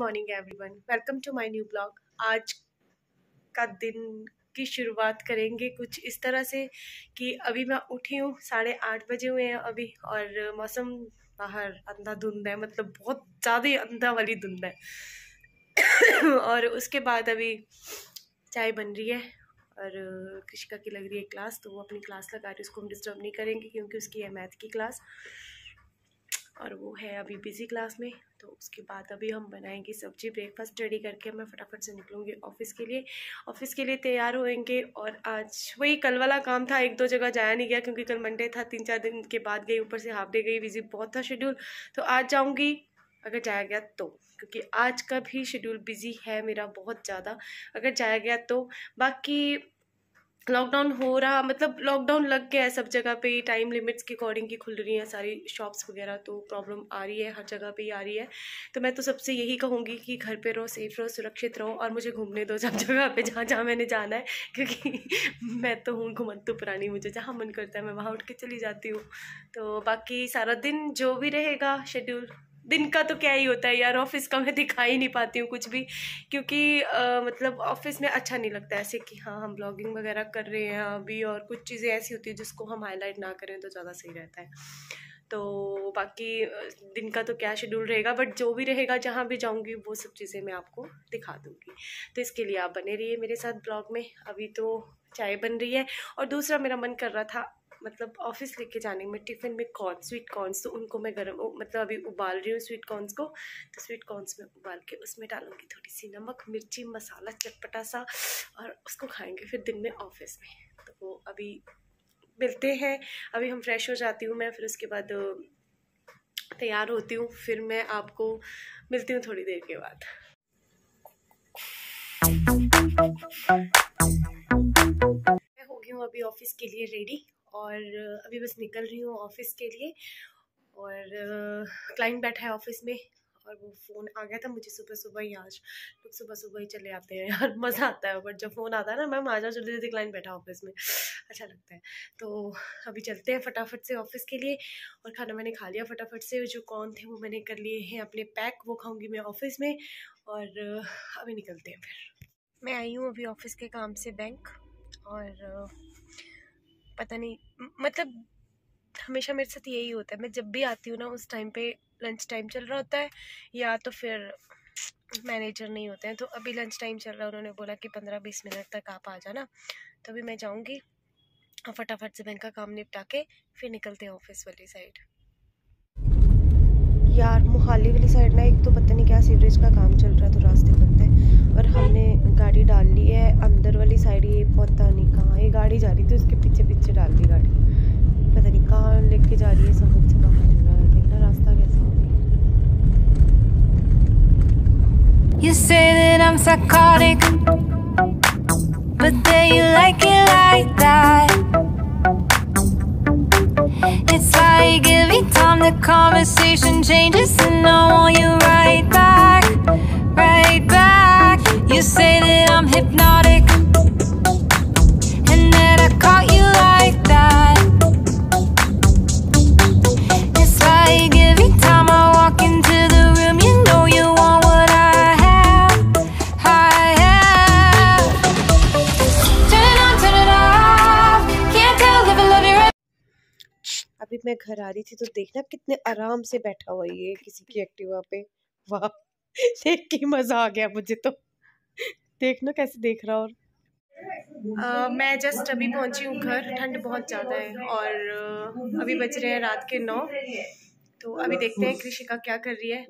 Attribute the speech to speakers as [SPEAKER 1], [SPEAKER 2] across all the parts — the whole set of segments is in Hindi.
[SPEAKER 1] Morning everyone welcome to my new blog आज का दिन की शुरुआत करेंगे कुछ इस तरह से कि अभी मैं उठी हूँ, साढ़े आठ बजे हुए हैं अभी और मौसम बाहर अंधा धुंध है मतलब बहुत ज़्यादा ही अंधा वाली धुंध है। और उसके बाद अभी चाय बन रही है और कृषिका की लग रही है क्लास तो वो अपनी क्लास लगा रही है, उसको हम डिस्टर्ब नहीं करेंगे क्योंकि उसकी है मैथ की क्लास। और वो है अभी बिज़ी क्लास में तो उसके बाद अभी हम बनाएँगे सब्ज़ी ब्रेकफास्ट रेडी करके मैं फटाफट से निकलूँगी ऑफ़िस के लिए। ऑफ़िस के लिए तैयार होएँगे और आज वही कल वाला काम था, एक दो जगह जाया नहीं गया क्योंकि कल मंडे था, तीन चार दिन के बाद गई, ऊपर से हाफ़ डे गई बिज़ी बहुत था शेड्यूल तो आज जाऊँगी, अगर जाया गया तो क्योंकि आज का भी शेड्यूल बिज़ी है मेरा बहुत ज़्यादा। अगर जाया गया तो बाकी लॉकडाउन हो रहा मतलब लॉकडाउन लग गया है सब जगह पे टाइम लिमिट्स के अकॉर्डिंग की खुल रही हैं सारी शॉप्स वगैरह तो प्रॉब्लम आ रही है, हर जगह पे ही आ रही है। तो मैं तो सबसे यही कहूँगी कि घर पे रहो सेफ़ रहो, सुरक्षित रहो और मुझे घूमने दो सब जगह पे, जहाँ जहाँ मैंने जाना है, क्योंकि मैं तो हूँ घुमंतु पुरानी, मुझे जहाँ मन करता है मैं वहाँ उठ के चली जाती हूँ। तो बाकी सारा दिन जो भी रहेगा शेड्यूल दिन का तो क्या ही होता है यार ऑफ़िस का मैं दिखा ही नहीं पाती हूँ कुछ भी क्योंकि आ, मतलब ऑफ़िस में अच्छा नहीं लगता ऐसे कि हाँ हम ब्लॉगिंग वगैरह कर रहे हैं अभी और कुछ चीज़ें ऐसी होती है जिसको हम हाईलाइट ना करें तो ज़्यादा सही रहता है। तो बाकी दिन का तो क्या शेड्यूल रहेगा बट जो भी रहेगा जहाँ भी जाऊँगी वो सब चीज़ें मैं आपको दिखा दूँगी। तो इसके लिए आप बने रहिए मेरे साथ ब्लॉग में। अभी तो चाय बन रही है और दूसरा मेरा मन कर रहा था मतलब ऑफ़िस लेके जाने में टिफ़िन में कॉर्न स्वीट कॉर्नस तो उनको मैं गर्म मतलब अभी उबाल रही हूँ स्वीट कॉर्नस को तो स्वीट कॉर्नस में उबाल के उसमें डालूँगी थोड़ी सी नमक, मिर्ची, मसाला, चटपटा सा, और उसको खाएँगे फिर दिन में ऑफ़िस में। तो वो अभी मिलते हैं, अभी हम फ्रेश हो जाती हूँ मैं, फिर उसके बाद तैयार होती हूँ, फिर मैं आपको मिलती हूँ थोड़ी देर के बाद। मैं हो गई हूँ अभी ऑफ़िस के लिए रेडी और अभी बस निकल रही हूँ ऑफ़िस के लिए और क्लाइंट बैठा है ऑफ़िस में और वो फ़ोन आ गया था मुझे सुबह सुबह ही आज। लोग सुबह सुबह ही चले आते हैं यार, मज़ा आता है बट जब फ़ोन आता है ना मैम आ जाओ जल्दी जल्दी क्लाइंट बैठा ऑफ़िस में। अच्छा लगता है। तो अभी चलते हैं फटाफट से ऑफ़िस के लिए और खाना मैंने खा लिया फटाफट से। जो कौन थे वो मैंने कर लिए हैं अपने पैक वो खाऊँगी मैं ऑफ़िस में और अभी निकलते हैं फिर। मैं आई हूँ अभी ऑफ़िस के काम से बैंक और पता नहीं मतलब हमेशा मेरे साथ यही होता है। मैं जब भी आती हूँ ना, उस टाइम पे लंच टाइम चल रहा होता है, या तो फिर मैनेजर नहीं होते हैं तो अभी लंच टाइम चल रहा है, उन्होंने बोला कि पंद्रह बीस मिनट तक आप आ जाना तो अभी मैं जाऊँगी। और फटाफट से बैंक का काम निपटा के फिर निकलते हैं ऑफ़िस वाली साइड यार मोहाली वाली साइड ना एक तो पता नहीं क्या सीवरेज का काम चल रहा है तो रास्ते बंद है। और हमने गाड़ी डाल ली है अंदर वाली साइड ये पता नहीं कहाँ ये गाड़ी जा रही थी उसके पीछे पीछे डाल दी गाड़ी। पता नहीं कहाँ लेके जा रही है समझ से बाहर चल रहा है देखना रास्ता कैसा हो
[SPEAKER 2] You say that I'm psychotic, but then you like it like that. It's like every time the conversation changes, and I want you right back, right back. You say that I'm hypnotic,
[SPEAKER 1] अभी मैं घर आ रही थी तो देखना कितने आराम से बैठा हुआ ये किसी की एक्टिवा पे। वाह देख के मज़ा आ गया मुझे तो। देखना कैसे देख रहा और। आ, मैं जस्ट अभी पहुँची हूँ घर ठंड बहुत ज़्यादा है और अभी बज रहे हैं रात के नौ। तो अभी देखते हैं कृषिका क्या कर रही है।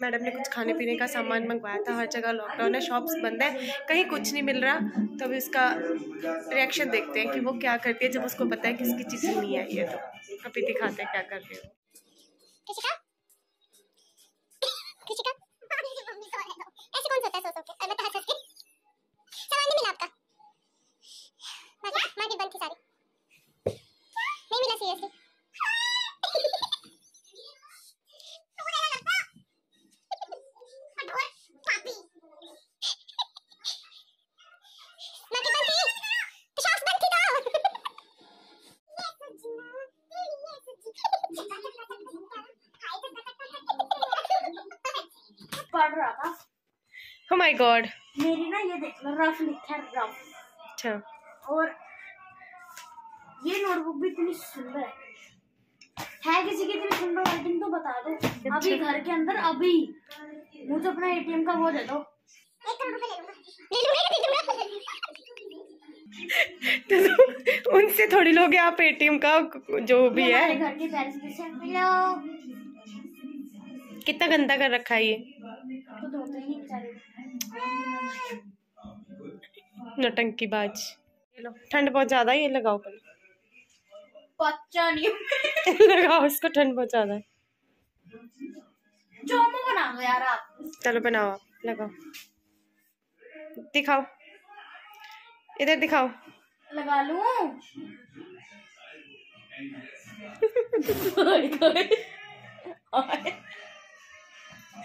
[SPEAKER 1] मैडम ने कुछ खाने पीने का सामान मंगवाया था हर जगह लॉकडाउन है शॉप्स बंद है कहीं कुछ नहीं मिल रहा। तो अभी उसका रिएक्शन देखते हैं कि वो क्या करती है जब उसको पता है कि उसकी चीज़ नहीं आई है तो। अभी दिखाते क्या कर रहे हो।
[SPEAKER 3] ऐसे कौन सोता है? सो सो के।
[SPEAKER 4] पढ़ रहा था।
[SPEAKER 1] हो माय गॉड
[SPEAKER 4] मेरी ना ये देख लो रफ लिखा है रफ
[SPEAKER 1] अच्छा।
[SPEAKER 4] और ये नोटबुक भी इतनी सुंदर है। है किसी की इतनी सुंदर राइटिंग तो बता दो। अभी घर के अंदर अभी। मुझे अपना एटीएम का वो दे दो।
[SPEAKER 1] तो उनसे थोड़ी लोगे आप एटीएम का जो भी है।
[SPEAKER 4] घर के हेलो
[SPEAKER 1] कितना गंदा कर रखा है ये।
[SPEAKER 4] तो धोते ही नहीं बेचारे
[SPEAKER 1] नटंकी बाज लो ठंड बहुत ज़्यादा है ये लगाओ पहले।
[SPEAKER 4] बच्चा नहीं
[SPEAKER 1] लगाओ इसको ठंड बहुत ज़्यादा है।
[SPEAKER 4] बना दो यार आप।
[SPEAKER 1] चलो बनाओ आप लगाओ। दिखाओ। इधर दिखाओ।
[SPEAKER 4] लगा लूँ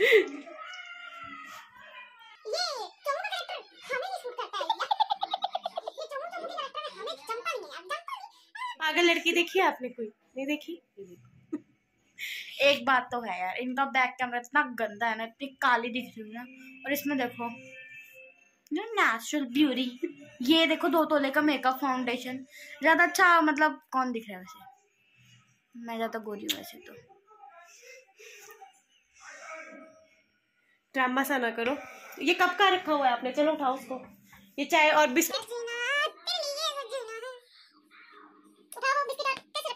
[SPEAKER 3] ये चोमू का कैरेक्टर हमें नहीं सूट करता है भैया ये चोमू चोमू के कैरेक्टर में हमें जमता नहीं है अब जमता नहीं
[SPEAKER 1] पागल लड़की देखी है आपने कोई? नहीं देखी?
[SPEAKER 4] एक बात तो है यार इनका बैक कैमरा इतना गंदा है ना इतनी काली दिख रही है ना और इसमें देखो जो नेचुरल ब्यूटी ये देखो दो तोले का मेकअप फाउंडेशन ज़्यादा अच्छा मतलब कौन दिख रहा है वैसे? मैं ज़्यादा गोरी हूँ वैसे तो।
[SPEAKER 1] ड्रामा सा ना करो। ये कब का रखा हुआ है आपने? चलो उठाओ उसको। ये चाय और बिस्कुट।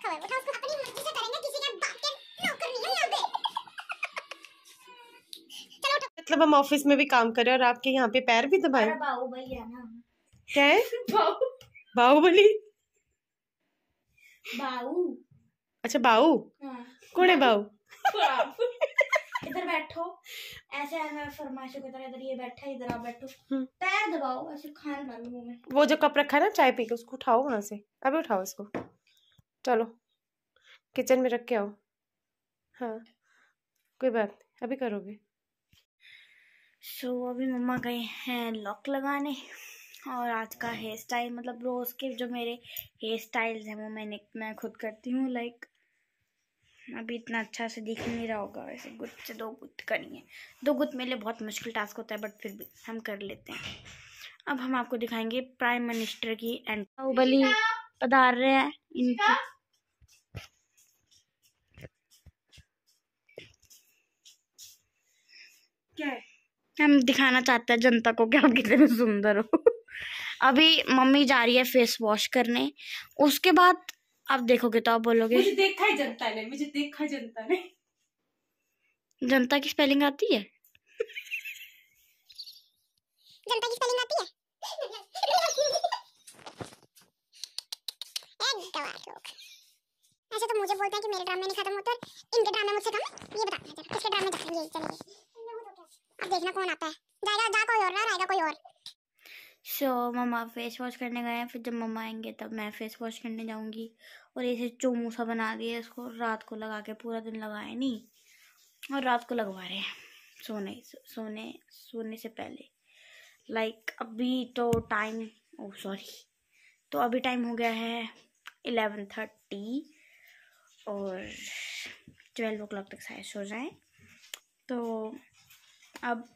[SPEAKER 3] रखा हुआ है उठाओ उसको अपनी मर्ज़ी से करेंगे किसी के बाप के नौकर नहीं है यहाँ पे चलो उठो।
[SPEAKER 1] मतलब हम ऑफ़िस में भी काम कर रहे हैं और आपके यहाँ पे पैर भी दबाए।
[SPEAKER 4] ना।
[SPEAKER 1] क्या है? बाहुबली।
[SPEAKER 4] बाऊ
[SPEAKER 1] अच्छा बाऊ कौन है बाऊ
[SPEAKER 4] इधर बैठो। ऐसे फरमाइशों की तरह इधर ये बैठा इधर आप बैठो।
[SPEAKER 1] हम्म।
[SPEAKER 4] पैर दबाओ ऐसे खाना डालो मुँह में।
[SPEAKER 1] वो जो कप रखा है ना चाय पी के उसको उठाओ वहाँ से। अभी उठाओ इसको। चलो किचन में रख के आओ। हाँ कोई बात नहीं अभी करोगे।
[SPEAKER 4] सो so, अभी मम्मा गए हैं लॉक लगाने और आज का हेयर स्टाइल मतलब रोज़ के जो मेरे हेयर स्टाइल्स हैं वो मैंने मैं खुद करती हूँ लाइक अभी इतना अच्छा से दिख नहीं रहा होगा वैसे गुत से दो गुत करनी है। दो गुत मेरे लिए बहुत मुश्किल टास्क होता है बट फिर भी हम कर लेते हैं। अब हम आपको दिखाएँगे प्राइम मिनिस्टर की एंड बाहुबली पधार रहे हैं इनकी
[SPEAKER 1] क्या है?
[SPEAKER 4] हम दिखाना चाहते हैं जनता को कि आप कितने सुंदर हो। अभी मम्मी जा रही है फेस वॉश करने। उसके बाद आप देखोगे तो आप बोलोगे
[SPEAKER 1] मुझे देखा है जनता ने मुझे देखा है जनता ने।
[SPEAKER 4] जनता की स्पेलिंग आती है?
[SPEAKER 3] जनता की स्पेलिंग आती है? एक गवार लोग। ऐसे तो मुझे बोलते हैं कि मेरे ड्रामे नहीं खत्म होते और इनके ड्रामे मुझसे कम ये हैं जरा किसके ड्रामे जाएँगे ये चलेंगे? अब देखना कौन आता है। जाएगा जा कोई और ना रहेगा कोई और।
[SPEAKER 4] सो so, मम्मा फेस वॉश करने गए हैं। फिर जब मम्मा आएँगे तब मैं फेस वॉश करने जाऊँगी। और ऐसे चोमू सा बना दिया इसको। रात को लगा के पूरा दिन लगाए नहीं। और रात को लगवा रहे हैं। सोने सोने सोने से पहले। लाइक like, अभी तो टाइम ओ सॉरी तो अभी टाइम हो गया है एलेवन थर्टी और ट्वेल्व ओ क्लॉक तक शायद सो जाएँ। तो अब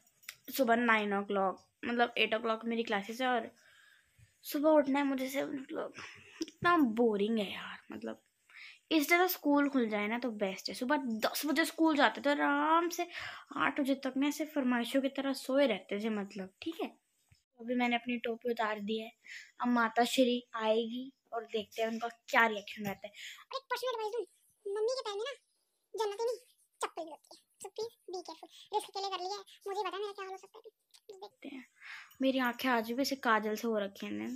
[SPEAKER 4] सुबह नाइन ओ क्लॉक मतलब एट ओ क्लॉक मेरी क्लासेस है और सुबह उठना है मुझे से मतलब इतना बोरिंग है यार मतलब इस तरह स्कूल खुल जाए ना तो बेस्ट है। सुबह दस बजे स्कूल जाते तो आराम से आठ बजे तक ना ऐसे फरमाइशों की तरह सोए रहते थे मतलब ठीक है? अभी मैंने अपनी टोपी उतार दी है। अब माता श्री आएगी और देखते हैं उनका क्या रिएक्शन रहता है।
[SPEAKER 3] मम्मी के में ना जन्नत नहीं चप्पल भी होती है so please be careful risk के लिए कर लिया है मुझे पता मेरा क्या हाल हो सकता है।
[SPEAKER 4] देखते हैं। मेरी आँखें आज भी वैसे काजल से हो रखी हैं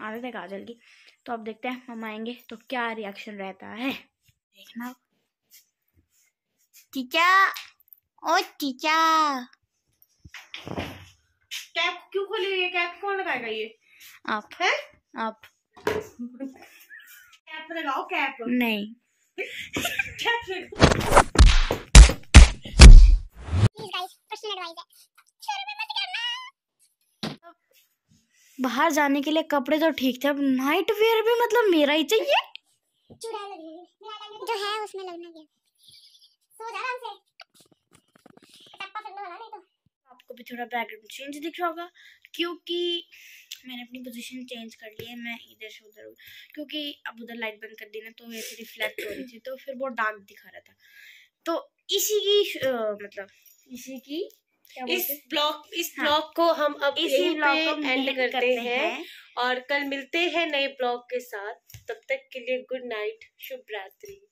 [SPEAKER 4] आदत है काजल की। तो अब देखते हैं हम आएँगे तो क्या रिएक्शन रहता है। देखना। चीचा ओ चीचा
[SPEAKER 1] कैप क्यों खोली है? कैप कौन लगाएगा ये?
[SPEAKER 4] आप।
[SPEAKER 1] है?
[SPEAKER 4] आप।
[SPEAKER 1] कैप लगाओ कैप
[SPEAKER 4] नहीं।
[SPEAKER 1] कैप लगाओ।
[SPEAKER 3] प्लीज़ पर्सनल एडवाइस है।
[SPEAKER 4] बाहर जाने के लिए कपड़े तो ठीक थे अब नाइट वेयर भी मतलब मेरा ही चाहिए।
[SPEAKER 3] जो है उसमें लगना सो जा आराम से। नहीं
[SPEAKER 4] आपको भी थोड़ा बैकग्राउंड चेंज दिख रहा होगा क्योंकि मैंने अपनी पोजीशन चेंज कर ली है मैं इधर से उधर क्योंकि अब उधर लाइट बंद कर दी ना तो ऐसे रिफ्लेक्ट हो रही थी तो फिर वो डार्क दिखा रहा था। तो इसी की मतलब इसी की
[SPEAKER 1] इस? ब्लॉग इस
[SPEAKER 4] हाँ।
[SPEAKER 1] ब्लॉग को हम अब
[SPEAKER 4] इसी ब्लॉग
[SPEAKER 1] पे
[SPEAKER 4] को
[SPEAKER 1] एंड करते,
[SPEAKER 4] करते
[SPEAKER 1] हैं
[SPEAKER 4] हैं।
[SPEAKER 1] और कल मिलते हैं नए ब्लॉग के साथ तब तक के लिए गुड नाइट शुभ रात्रि